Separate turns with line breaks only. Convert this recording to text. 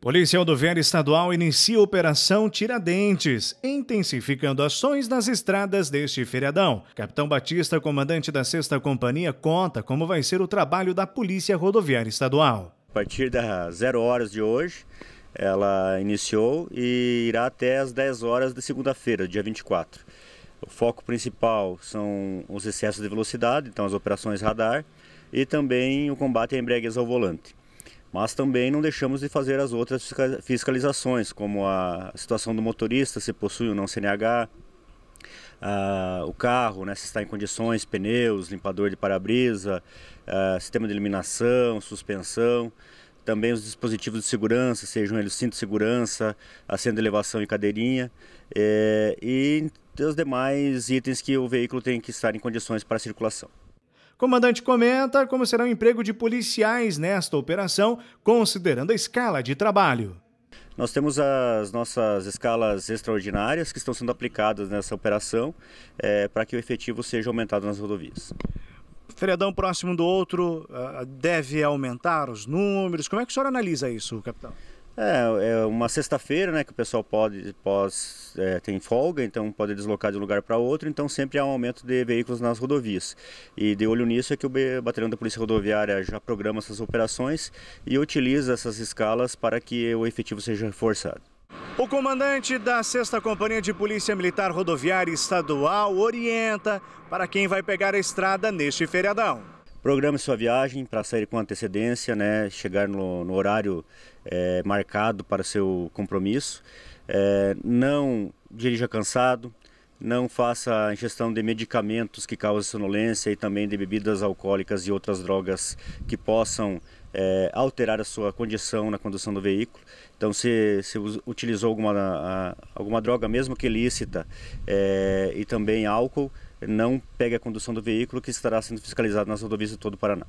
Polícia Rodoviária Estadual inicia a Operação Tiradentes, intensificando ações nas estradas deste feriadão. Capitão Batista, comandante da 6 Companhia, conta como vai ser o trabalho da Polícia Rodoviária Estadual.
A partir das zero horas de hoje, ela iniciou e irá até as 10 horas de segunda-feira, dia 24. O foco principal são os excessos de velocidade, então as operações radar, e também o combate a embregues ao volante mas também não deixamos de fazer as outras fiscalizações, como a situação do motorista, se possui ou não CNH, o carro, né, se está em condições, pneus, limpador de para-brisa, sistema de eliminação, suspensão, também os dispositivos de segurança, sejam eles cinto de segurança, assento de elevação e cadeirinha, é, e os demais itens que o veículo tem que estar em condições para circulação.
Comandante comenta como será o emprego de policiais nesta operação, considerando a escala de trabalho.
Nós temos as nossas escalas extraordinárias que estão sendo aplicadas nessa operação é, para que o efetivo seja aumentado nas rodovias.
Feriadão próximo do outro uh, deve aumentar os números. Como é que o senhor analisa isso, capitão?
É, é uma sexta-feira, né, que o pessoal pode, pós, é, tem folga, então pode deslocar de um lugar para outro, então sempre há um aumento de veículos nas rodovias. E de olho nisso é que o Batalhão da Polícia Rodoviária já programa essas operações e utiliza essas escalas para que o efetivo seja reforçado.
O comandante da 6 Companhia de Polícia Militar Rodoviária Estadual orienta para quem vai pegar a estrada neste feriadão.
Programe sua viagem para sair com antecedência, né? chegar no, no horário é, marcado para seu compromisso. É, não dirija cansado, não faça ingestão de medicamentos que causam sonolência e também de bebidas alcoólicas e outras drogas que possam é, alterar a sua condição na condução do veículo. Então, se, se utilizou alguma, a, alguma droga, mesmo que ilícita, é, e também álcool, não pegue a condução do veículo que estará sendo fiscalizado nas rodovias de todo o Paraná.